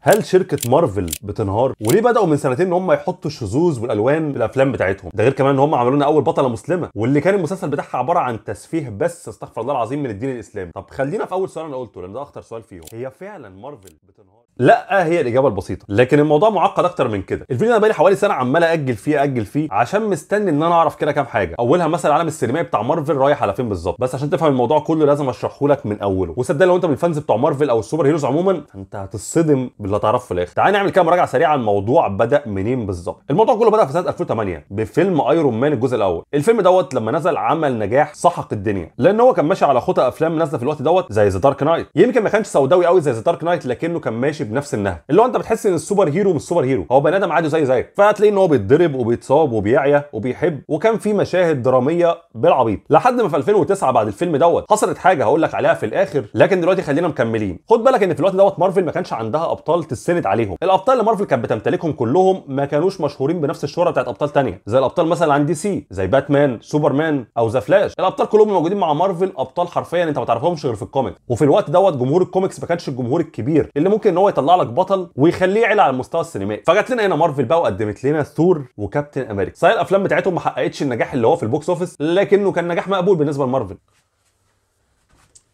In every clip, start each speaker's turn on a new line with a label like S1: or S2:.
S1: هل شركة مارفل بتنهار؟ وليه بدأوا من سنتين إن هم يحطوا الشذوذ والألوان في الأفلام بتاعتهم؟ ده غير كمان إن هم عملوا لنا أول بطلة مسلمة واللي كان المسلسل بتاعها عبارة عن تسفيه بس استغفر الله العظيم من الدين الإسلامي. طب خلينا في أول سؤال أنا قلته لأن ده أخطر سؤال فيهم. هي فعلا مارفل بتنهار؟ لا هي الإجابة البسيطة. لكن الموضوع معقد أكتر من كده. الفيديو أنا بقالي حوالي سنة عمال أجل فيه أجل فيه عشان مستني إن أنا أعرف كده كام حاجة. أولها مثلا العالم السينمائي بتاع مارفل رايح على فين بالظبط؟ بس عشان تفهم الموضوع كله لازم اشرحه لك من أوله. وصدق لو أنت من ال fans بتوع مارفل أو ال super heroes عموما فأنت هتصدم باللي هتعرفه في الآخر. تعال نعمل كده مراجعة سريعة عن الموضوع بدأ منين بالظبط. الموضوع كله بدأ في سنة 2008 بفيلم Iron Man الجزء الأول. الفيلم دوت لما نزل عمل نجاح ساحق الدنيا لأن هو كان ماشي على خطى أفلام نازلة في الوقت دوت زي The Dark Knight يمكن ما كانش سوداوي قوي زي The Dark Knight لكنه كان ماشي بنفس النهج. اللي هو أنت بتحس إن ال super hero مش super hero. هو بني آدم عادي زيي زيك فهتلاقيه إن هو بيتضرب وبيتصاب وبيعيا وبيحب وكان في مشاهد درامية بالعبيط. لحد ما في 2009 بعد الفيلم دوت حصلت حاجة هقول لك عليها في الآخر لكن دلوقتي خلينا مكملين. خد بالك إن في الوقت دوت مارفل ما كانش عندها أبطال تسند عليهم. الأبطال اللي مارفل كانت بتمتلكهم كلهم ما كانوش مشهورين بنفس الشهرة بتاعت أبطال تانية زي الأبطال مثلا عند DC زي باتمان سوبرمان أو The Flash. الأبطال كلهم موجودين مع مارفل أبطال حرفيا أنت ما تعرفهمش غير في ال comic. وفي الوقت دوت جمهور الكوميكس ما كانش الجمهور الكبير اللي ممكن إن هو يطلع لك بطل ويخليه على المستوى السينمائي. فجت لنا هنا مارفل بقى وقدمت لنا ثور وكابتن أمريكا. صحيح الأفلام بتاعتهم ما حققتش النجاح اللي هو في ال box office لكنه كان نجاح مقبول بالنسبة لمارفل.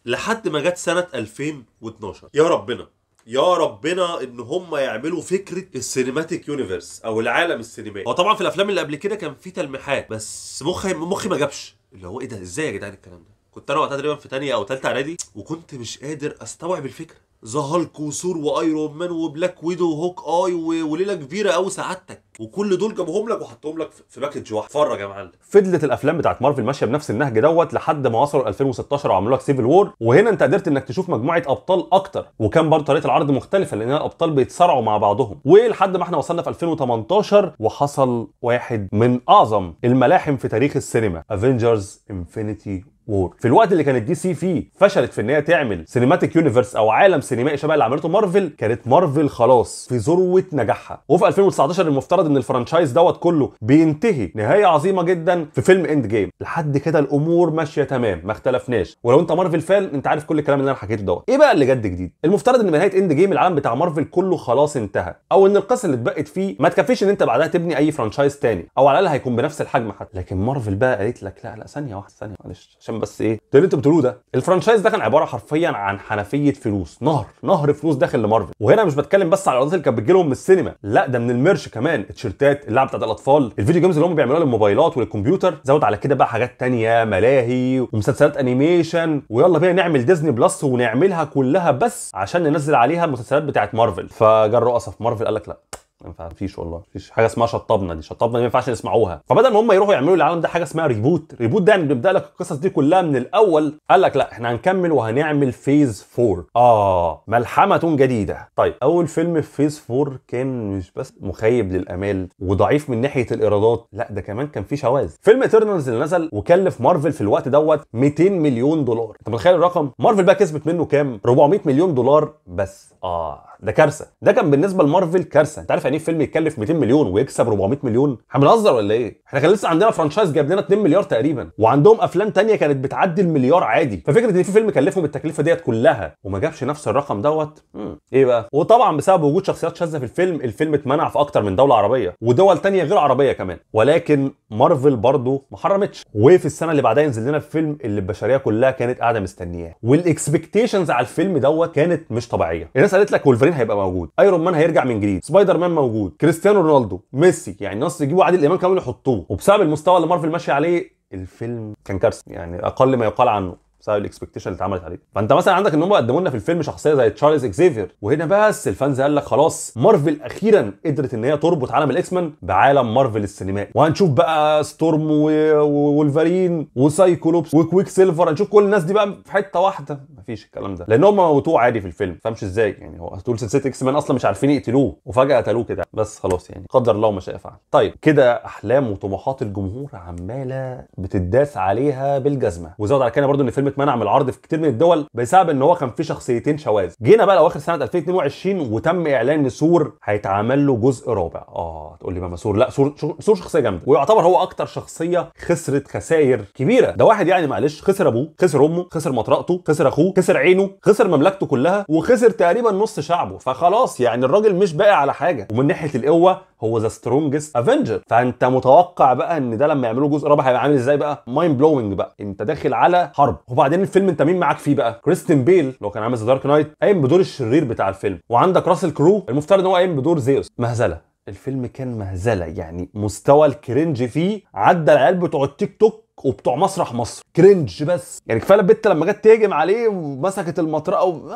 S2: لحد ما جت سنة 2012 يا ربنا. يا ربنا إن هم يعملوا فكرة ال cinematic universe أو العالم السينمائي. هو طبعا في الأفلام اللي قبل كده كان في تلميحات بس مخي مخي ما جابش. اللي هو إيه ده؟ إزاي يا جدعان الكلام ده؟ كنت أنا وقتها تقريبا في تانية أو تالتة إعدادي وكنت مش قادر أستوعب الفكرة. The Hulk وثور و Iron Man و Black Widow و Hawkeye وليلة كبيرة قوي سعادتك. وكل دول جابوهم لك وحطهم لك في- package واحد. اتفرج يا معلم.
S1: فضلت الأفلام بتاعت مارفل ماشية بنفس النهج دوت لحد ما وصلوا 2016 وعملوا لك Civil War وهنا انت قدرت انك تشوف مجموعة أبطال أكتر. وكان برضه طريقة العرض مختلفة لأن الأبطال بيتصارعوا مع بعضهم. ولحد ما إحنا وصلنا في 2018 وحصل واحد من أعظم الملاحم في تاريخ السينما Avengers Infinity War في الوقت اللي كانت DC فيه فشلت في إن هي تعمل cinematic universe أو عالم سينمائي شبه اللي عملته مارفل كانت مارفل خلاص في ذروة نجاحها. وفي 2019 المفترض إن ال franchise دوت كله بينتهي نهاية عظيمة جدا في فيلم Endgame لحد كده الأمور ماشية تمام ما اختلفناش. ولو أنت مارفل fan أنت عارف كل الكلام اللي أنا حكيته دوت. إيه بقى اللي جد جديد؟ المفترض إن بنهايه Endgame العالم بتاع مارفل كله خلاص انتهى. أو إن القصة اللي اتبقت فيه ما تكفيش إن أنت بعدها تبني أي franchise تاني. أو على الأقل هيكون بنفس الحجم حتى. لكن مارفل بقى قالت لك لا لا ثانية واحدة ثانية معلش. عشان بس إيه؟ اللي أنتوا بتقولوه ده. ال franchise ده كان عبارة حرفيا عن حنفية فلوس. نهر. نهر فلوس داخل لمارفل. وهنا مش بتكلم بس على الايرادات اللي كانت بتجيلهم من السينما. لا ده من ال merch كمان. التيشيرتات اللعب بتاعت الأطفال ال video games اللي هم بيعملوها للموبايلات وللكمبيوتر زود على كده بقى حاجات تانية ملاهي ومسلسلات animation ويلا بينا نعمل Disney Plus ونعملها كلها بس عشان ننزل عليها المسلسلات بتاعت مارفل فجا الرؤساء في مارفل قال لك لا. ما ينفع مفيش والله مفيش حاجة اسمها شطبنا دي شطبنا دي ما ينفعش نسمعوها. فبدل ما هم يروحوا يعملوا للعالم ده حاجة اسمها reboot reboot ده يعني بنبدا لك القصص دي كلها من الأول قال لك لا إحنا هنكمل وهنعمل phase 4 آه ملحمة جديدة. طيب أول فيلم في phase 4 كان مش بس مخيب للأمال وضعيف من ناحية الإيرادات لا ده كمان كان فيه شواذ. فيلم Eternals اللي نزل وكلف مارفل في الوقت دوت 200 مليون دولار. أنت متخيل الرقم؟ مارفل بقى كسبت منه كام؟ 400 مليون دولار بس. آه. ده كارثة. ده كان بالنسبة لمارفل كارثة. انت عارف يعني إيه فيلم يتكلف 200 مليون ويكسب 400 مليون؟ إحنا بنهزر ولا إيه؟ إحنا كان لسه عندنا franchise جاب لنا 2 مليار تقريبا. وعندهم أفلام تانية كانت بتعدي المليار عادي. ففكرة إن في فيلم كلفهم التكلفة ديت كلها وما جابش نفس الرقم دوت. إيه بقى؟ وطبعا بسبب وجود شخصيات شاذة في الفيلم الفيلم اتمنع في أكتر من دولة عربية ودول تانية غير عربية كمان. ولكن مارفل برضه ما حرمتش. وفي السنة اللي بعدها ينزل لنا الفيلم اللي البشرية كلها كانت قاعدة مستنياه. وال expectations على الفيلم دوت كانت مش طبيعية. الناس قالت لك هيبقى موجود. Iron Man هيرجع من جديد. سبايدر مان موجود. كريستيانو رونالدو ميسي. يعني الناس يجيبوا عادل إمام كمان يحطوه. وبسبب المستوى اللي مارفل ماشي عليه الفيلم كان كارثه يعني أقل ما يقال عنه. بسبب ال expectation اللي اتعملت عليه. فانت مثلا عندك إن هم قدموا لنا في الفيلم شخصية زي Charles Xavier وهنا بس ال fans قال لك خلاص مارفل أخيرا قدرت إن هي تربط عالم ال X-Men بعالم مارفل السينمائي. وهنشوف بقى Storm و Wolverine و Cyclops و Quicksilver هنشوف كل الناس دي بقى في حتة واحدة. مفيش الكلام ده. لأن هم موتوه عادي في الفيلم. فاهمش إزاي. يعني هو طول سلسلة X-Men أصلا مش عارفين يقتلوه. وفجأة قتلوه كده. بس خلاص يعني. قدر الله ما شاء فعل. طيب كده أحلام وطموحات الجمهور عمالة بتداس عليها بالجزمة. وزود على كده برضو إن فيلم اتمنع من العرض في كتير من الدول بسبب إن هو كان فيه شخصيتين شواذ. جينا بقى لأواخر سنة 2022 وتم إعلان إن ثور هيتعمل له جزء رابع. آه تقول لي ماما سور. لا ثور ثور شخصية جامدة. ويعتبر هو أكتر شخصية خسرت خسائر كبيرة. ده واحد يعني معلش خسر أبوه خسر أمه خسر مطرقته خسر أخوه خسر عينه خسر مملكته كلها وخسر تقريبا نص شعبه. فخلاص يعني الراجل مش باقي على حاجة. ومن ناحية القوة هو the strongest Avenger فانت متوقع بقى ان ده لما يعملوا جزء رابع هيبقى عامل إزاي بقى؟ mind blowing بقى. انت داخل على حرب. وبعدين الفيلم انت مين معاك فيه بقى؟ كريستيان بيل لو كان عامل The Dark Knight قايم بدور الشرير بتاع الفيلم. وعندك راسل كرو المفترض ان هو قايم بدور زيوس مهزلة. الفيلم كان مهزلة. يعني مستوى ال cringe فيه عدى العيال بتوع التيك توك وبتوع مسرح مصر. cringe بس. يعني كفاية البت لما جت تهجم عليه ومسكت المطرقة و...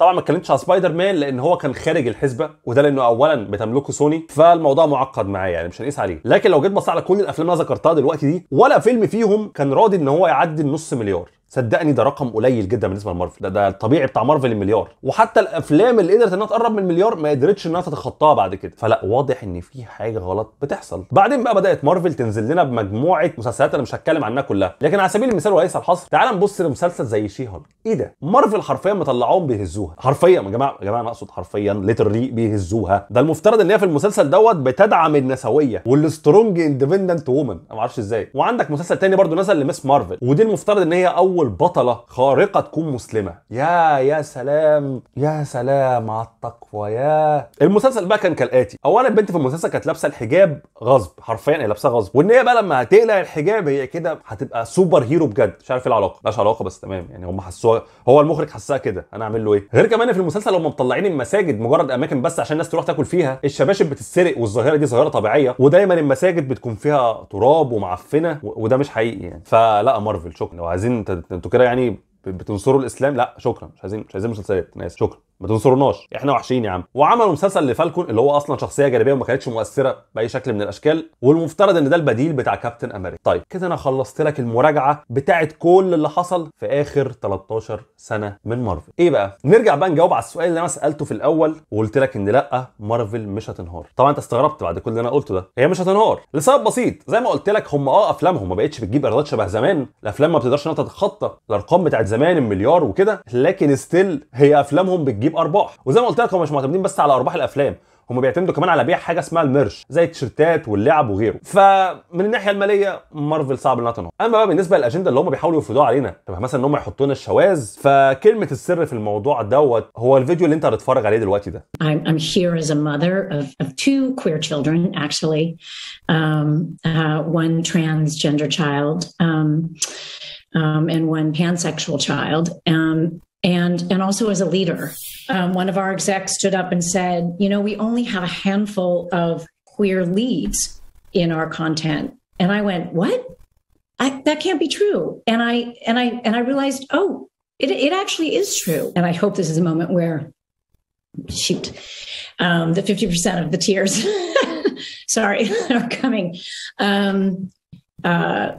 S1: طبعا ما اتكلمتش على سبايدر مان لأن هو كان خارج الحسبة وده لأنه اولا بتملكه سوني فالموضوع معقد معايا يعني مش هنقيس عليه. لكن لو جيت بص على كل الأفلام اللي أنا ذكرتها دلوقتي دي ولا فيلم فيهم كان راضي إن هو يعدي النص مليار. صدقني ده رقم قليل جدا بالنسبة لمارفل. ده, ده الطبيعي بتاع مارفل المليار. وحتى الأفلام اللي قدرت إنها تقرب من المليار ما قدرتش إنها تتخطاها بعد كده. فلا واضح إن في حاجة غلط بتحصل. بعدين بقى بدأت مارفل تنزل لنا بمجموعة مسلسلات أنا مش هتكلم عنها كلها. لكن على سبيل المثال وليس الحصر تعال نبص لمسلسل زي شي هالك إيه ده؟ مارفل حرفيا مطلعوهم بيهزوها. حرفيا يا جماعة يا جماعة أنا أقصد حرفيا literally بيهزوها. ده المفترض إن هي في المسلسل دوت بتدعم النسوية وال strong independent woman ما أعرفش إزاي. وعندك مسلسل تاني برضو نزل لمس مارفل. ودي المفترض إن هي أول بطلة خارقة تكون مسلمة. يا يا سلام يا سلام على التقوى يا. المسلسل بقى كان كالآتي. اولا البنت في المسلسل كانت لابسة الحجاب غصب حرفيا هي لابساه غصب. وإن هي بقى لما هتقلع الحجاب هي كده هتبقى superhero بجد. مش عارف إيه العلاقة. ملهاش علاقة بس تمام. يعني هم حسوها هو المخرج حسها كده. أنا أعمل له إيه؟ غير كمان في المسلسل هم مطلعين المساجد مجرد أماكن بس عشان الناس تروح تاكل فيها. الشباشب بتتسرق والظاهره دي ظاهره طبيعية. ودايما المساجد بتكون فيها تراب ومعفنة وده مش حقيقي يعني. فلا مارفل شكرا. لو عايزين أنتوا كده يعني بتنصروا الإسلام؟ لا شكرا. مش عايزين مش عايزين مسلسلات. أنا آسف. شكرا. ما تنصروناش إحنا وحشين يا عم. وعملوا مسلسل لفالكون اللي هو أصلا شخصية جانبية وما كانتش مؤثرة بأي شكل من الأشكال والمفترض إن ده البديل بتاع كابتن أمريكا. طيب كده أنا خلصت لك المراجعة بتاعه كل اللي حصل في آخر 13 سنة من مارفل. إيه بقى؟ نرجع بقى نجاوب على السؤال اللي أنا سألته في الأول وقلت لك إن لأ مارفل مش هتنهار. طبعا أنت استغربت بعد كل اللي أنا قلته ده. هي مش هتنهار. لسبب بسيط زي ما قلت لك هم آه أفلامهم ما بقتش بتجيب إيرادات شبه زمان. الأفلام ما بتقدرش إنها تتخطى. الأرقام بتاعت زمان المليار وكده لكن still هي أفلامهم بتجيب أرباح. وزي ما قلت لك هم مش معتمدين بس على أرباح الأفلام هم بيعتمدوا كمان على بيع حاجة اسمها ال merch زي التيشيرتات واللعب وغيره. فمن الناحية المالية مارفل صعب إنها تنهار. أما بقى بالنسبة للأجندة اللي هم بيحاولوا يفرضوها علينا شبه مثلا إن هم يحطوا لنا الشواذ فكلمة السر في الموضوع دوت هو الفيديو اللي أنت هتتفرج عليه دلوقتي ده.
S3: I'm, I'm here as a mother of, of two queer children, actually, um, uh, one transgender child um, um, and one pansexual child, um, and and also as a leader. Um, one of our execs stood up and said, "You know, we only have a handful of queer leads in our content," and I went, "What? I, that can't be true." And I and I and I realized, oh, it it actually is true. And I hope this is a moment where shoot um, the 50% of the tears sorry are coming um, uh,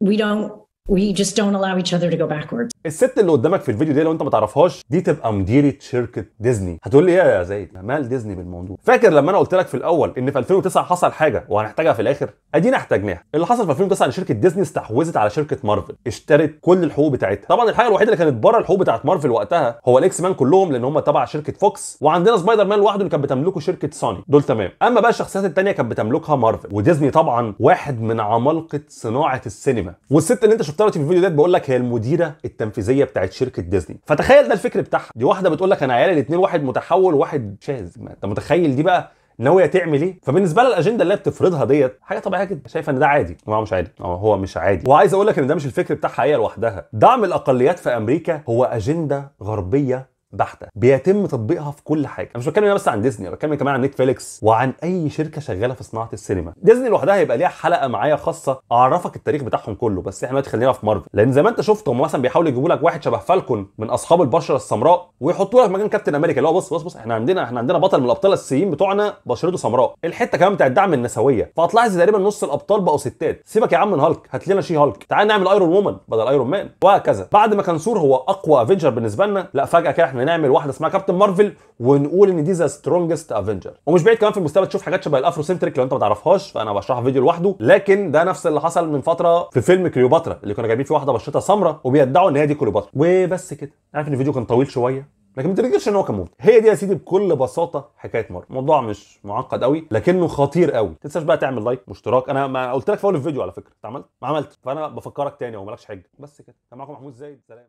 S3: we don't we just don't allow each other to go backwards.
S1: الست اللي قدامك في الفيديو دي لو انت ما تعرفهاش دي تبقى مديرة شركة ديزني. هتقول لي إيه يا زايد مال ديزني بالموضوع؟ فاكر لما أنا قلت لك في الأول إن في 2009 حصل حاجة وهنحتاجها في الآخر؟ أدينا احتاجناها. اللي حصل في 2009 إن شركة ديزني استحوذت على شركة مارفل اشترت كل الحقوق بتاعتها. طبعا الحاجة الوحيدة اللي كانت بره الحقوق بتاعت مارفل وقتها هو الاكس مان كلهم لأن هم تبع شركة فوكس وعندنا سبايدر مان لوحده اللي كانت بتملكه شركة سوني. دول تمام. أما بقى الشخصيات التانية كانت بتملكها مارفل وديزني طبعا واحد من عمالقة صناعة السينما. والست اللي أنت شفتها دلوقتي في الفيديو ده بقول لك هي المديرة التنفيذية بتاعت شركة ديزني. فتخيل ده الفكر بتاعها. دي واحدة بتقول لك أنا عيالي الاثنين واحد متحول وواحد شاذ. انت متخيل دي بقى ناوية تعمل إيه؟ فبالنسبة لها الأجندة اللي بتفرضها ديت حاجة طبيعية جدا. شايفة إن ده عادي. هو مش عادي. هو هو مش عادي. وعايز أقول لك إن ده مش الفكر بتاعها هي لوحدها. دعم الأقليات في أمريكا هو أجندة غربية بحتة بيتم تطبيقها في كل حاجة. أنا مش بتكلم بس عن ديزني أنا بتكلم كمان عن نتفليكس وعن أي شركة شغالة في صناعة السينما. ديزني لوحدها هيبقى ليها حلقة معايا خاصة أعرفك التاريخ بتاعهم كله بس إحنا دلوقتي خلينا في مارفل. لأن زي ما أنت شفت هم مثلا بيحاولوا يجيبوا لك واحد شبه فالكون من أصحاب البشرة السمراء ويحطوا لك مكان كابتن أمريكا. اللي هو بص بص بص إحنا عندنا إحنا عندنا بطل من الأبطال الاساسيين بتوعنا بشرته سمراء. الحتة كمان بتاعت دعم النسوية. فهتلاحظ تقريبا نص الأبطال بقوا ستات. سيبك يا عم من هالك هات لنا شي هالك. تعال نعمل ايرون وومن بدل ايرون مان وهكذا. بعد ما كان ثور هو أقوى Avenger بالنسبة لنا لا فجأة كده إحنا إحنا نعمل واحدة اسمها كابتن مارفل ونقول إن دي the strongest Avenger ومش بعيد كمان في المستقبل تشوف حاجات شبه ال Afrocentric لو أنت ما تعرفهاش فأنا بشرحها في فيديو لوحده. لكن ده نفس اللي حصل من فترة في فيلم كليوباترا اللي كانوا جايبين فيه واحدة بشرتها سمراء وبيدعوا إن هي دي كليوباترا. وبس كده. عارف إن الفيديو كان طويل شوية؟ لكن ما تنكرش إن هو كان ممتع. هي دي يا سيدي بكل بساطة حكاية مارفل. الموضوع مش معقد قوي لكنه خطير قوي ما تنساش بقى تعمل like واشتراك. أنا ما قلت لك في أول الفيديو على فكرة. أنت عملت ما عملت. فأنا بفكرك تاني ومالكش حجة. بس كده. كان معاكم محمود زايد. سلام.